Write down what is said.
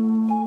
Thank you.